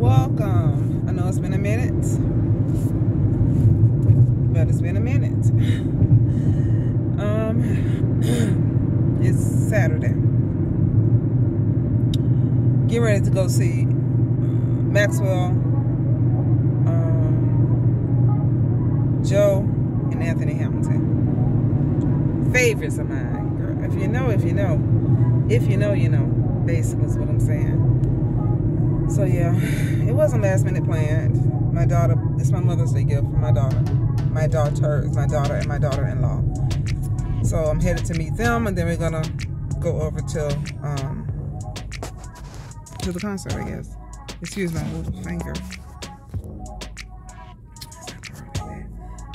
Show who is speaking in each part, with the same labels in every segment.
Speaker 1: Welcome. I know it's been a minute, but it's been a minute. um, it's Saturday. Get ready to go see Maxwell, um, Joe, and Anthony Hamilton. Favorites of mine, girl. If you know, if you know. If you know, you know. Basically, is what I'm saying. So yeah, it wasn't last minute planned. My daughter, it's my Mother's Day gift for my daughter. My daughter is my daughter and my daughter-in-law. So I'm headed to meet them, and then we're gonna go over to um, to the concert, I guess. Excuse my little finger.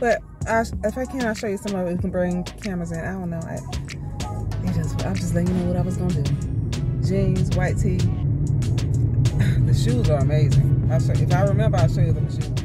Speaker 1: But I, if I can, I'll show you some of it. We can bring cameras in. I don't know. I, just, I'm just letting you know what I was gonna do. Jeans, white tee, shoes are amazing. I'll show, if I remember, I'll show you the shoes.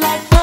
Speaker 1: like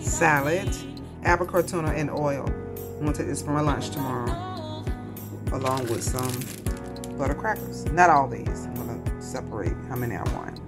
Speaker 1: salad, albacore tuna, and oil. I'm gonna take this for my lunch tomorrow, along with some butter crackers. Not all these. I'm gonna separate how many I want.